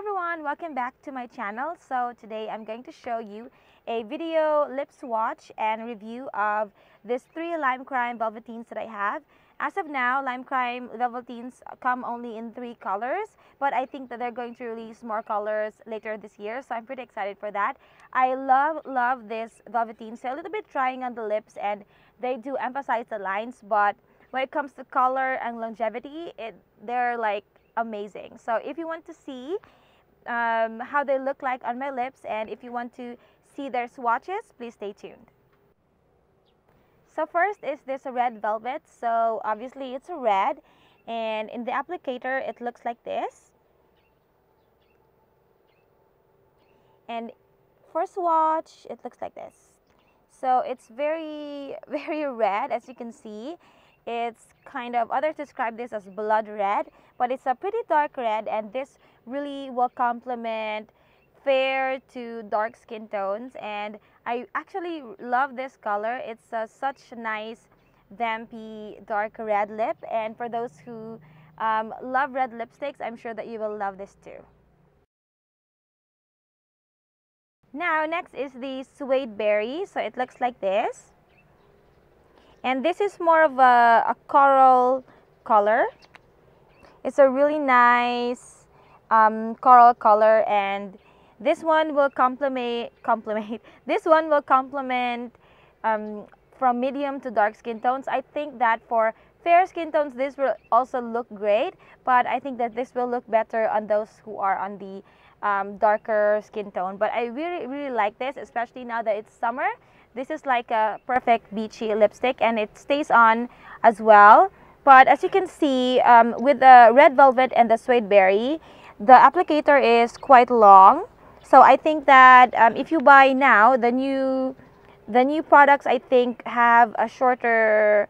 everyone, welcome back to my channel. So today I'm going to show you a video lip swatch and review of this three Lime Crime Velvetines that I have. As of now, Lime Crime Velvetines come only in three colors, but I think that they're going to release more colors later this year, so I'm pretty excited for that. I love, love this Velvetine. So a little bit trying on the lips and they do emphasize the lines, but when it comes to color and longevity, it, they're like amazing. So if you want to see um, how they look like on my lips and if you want to see their swatches, please stay tuned. So first is this red velvet. So obviously it's a red and in the applicator it looks like this. And for swatch it looks like this. So it's very very red as you can see it's kind of, others describe this as blood red, but it's a pretty dark red and this really will complement fair to dark skin tones and I actually love this color. It's a, such a nice vampy dark red lip and for those who um, love red lipsticks, I'm sure that you will love this too. Now next is the Suedeberry. So it looks like this and this is more of a, a coral color it's a really nice um, coral color and this one will complement complement this one will complement um, from medium to dark skin tones. I think that for fair skin tones this will also look great but I think that this will look better on those who are on the um, darker skin tone. But I really really like this especially now that it's summer. This is like a perfect beachy lipstick and it stays on as well. But as you can see, um, with the red velvet and the Suedeberry, the applicator is quite long. So I think that um, if you buy now, the new, the new products I think have a shorter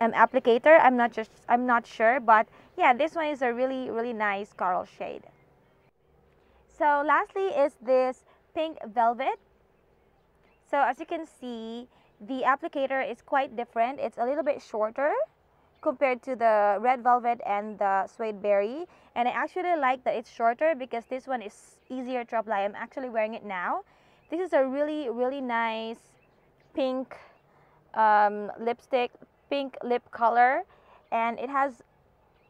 um, applicator. I'm not just, I'm not sure, but yeah, this one is a really, really nice coral shade. So lastly is this pink velvet. So as you can see, the applicator is quite different. It's a little bit shorter compared to the red velvet and the Suedeberry. And I actually like that it's shorter because this one is easier to apply. I'm actually wearing it now. This is a really, really nice pink um, lipstick, pink lip color. And it has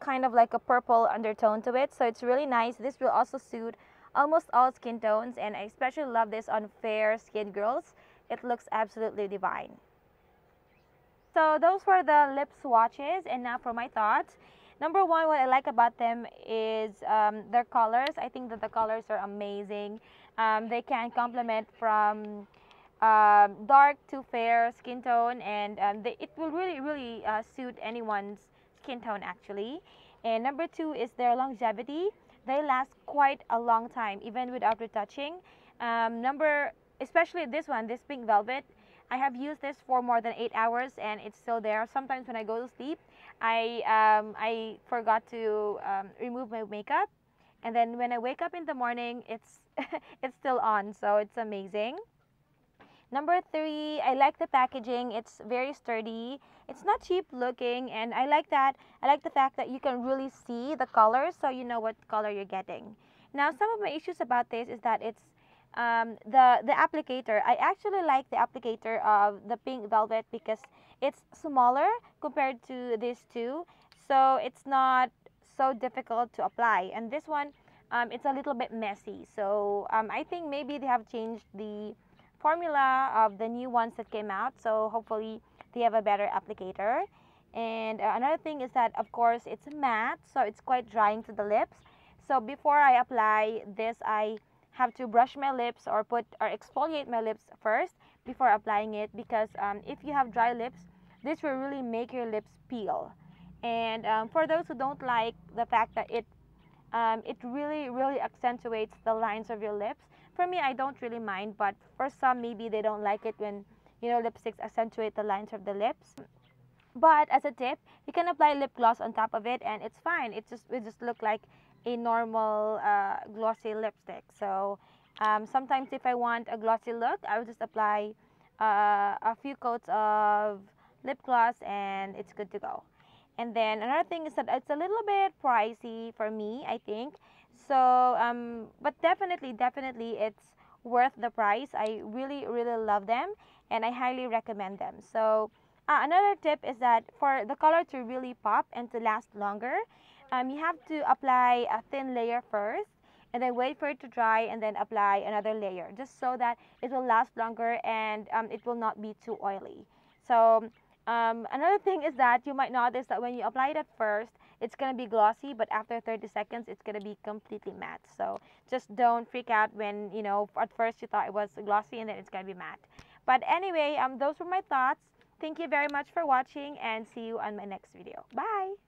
kind of like a purple undertone to it. So it's really nice. This will also suit almost all skin tones. And I especially love this on fair skinned girls it looks absolutely divine. So those were the lip swatches and now for my thoughts. Number one, what I like about them is um, their colors. I think that the colors are amazing. Um, they can complement from um, dark to fair skin tone and um, they, it will really, really uh, suit anyone's skin tone actually. And number two is their longevity. They last quite a long time even without retouching. Um, number especially this one, this pink velvet. I have used this for more than eight hours and it's still there. Sometimes when I go to sleep, I, um, I forgot to um, remove my makeup. And then when I wake up in the morning, it's, it's still on. So it's amazing. Number three, I like the packaging. It's very sturdy. It's not cheap looking and I like that. I like the fact that you can really see the colors so you know what color you're getting. Now, some of my issues about this is that it's um, the the applicator. I actually like the applicator of the pink velvet because it's smaller compared to these two. So it's not so difficult to apply. And this one um, it's a little bit messy. So um, I think maybe they have changed the formula of the new ones that came out. So hopefully they have a better applicator. And uh, another thing is that of course it's matte so it's quite drying to the lips. So before I apply this I have to brush my lips or put or exfoliate my lips first before applying it because um, if you have dry lips this will really make your lips peel. And um, for those who don't like the fact that it um, it really really accentuates the lines of your lips for me I don't really mind but for some maybe they don't like it when you know lipsticks accentuate the lines of the lips. But as a tip you can apply lip gloss on top of it and it's fine. It just it just look like a normal uh, glossy lipstick. So um, sometimes if I want a glossy look, I will just apply uh, a few coats of lip gloss and it's good to go. And then another thing is that it's a little bit pricey for me, I think. So, um, but definitely, definitely it's worth the price. I really, really love them and I highly recommend them. So, uh, another tip is that for the color to really pop and to last longer, um, you have to apply a thin layer first and then wait for it to dry and then apply another layer just so that it will last longer and um, it will not be too oily. So um, another thing is that you might notice that when you apply it at first, it's going to be glossy, but after 30 seconds, it's going to be completely matte. So just don't freak out when, you know, at first you thought it was glossy and then it's going to be matte. But anyway, um, those were my thoughts. Thank you very much for watching and see you on my next video. Bye!